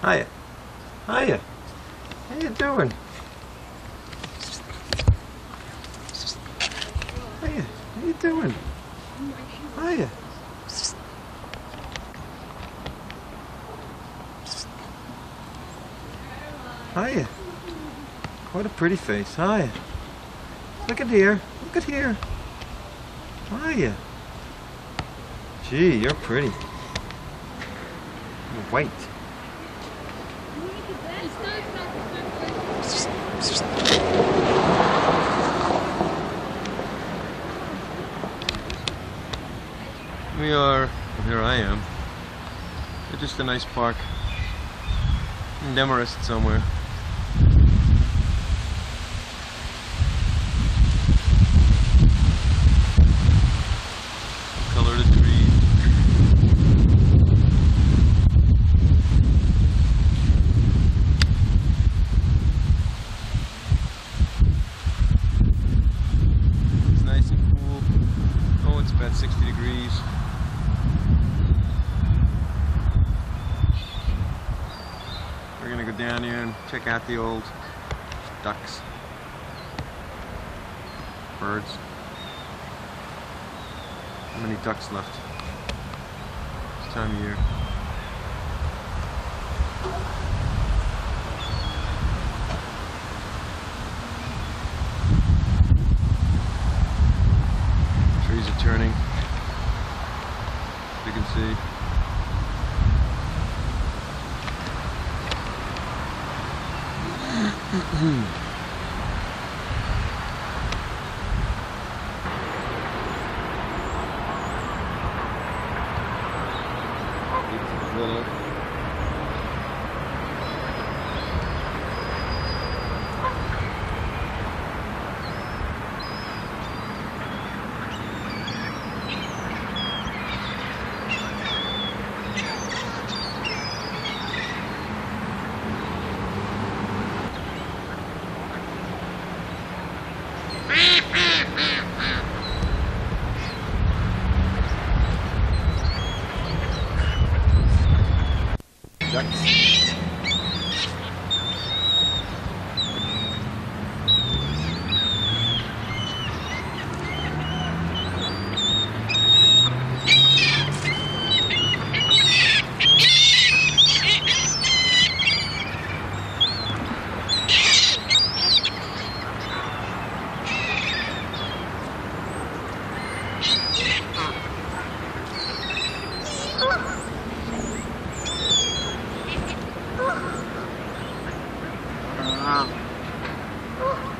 Hiya. Hiya. How you doing? Hiya. How you doing? Hiya. Hiya. What a pretty face. Hiya. Look at here. Look at here. Hiya. Gee, you're pretty. You're white. We are, here I am, just a nice park in Demarest somewhere. Down here and check out the old ducks, birds. How many ducks left? This time of year. Trees are turning. You can see. Little. Ducks. Oh!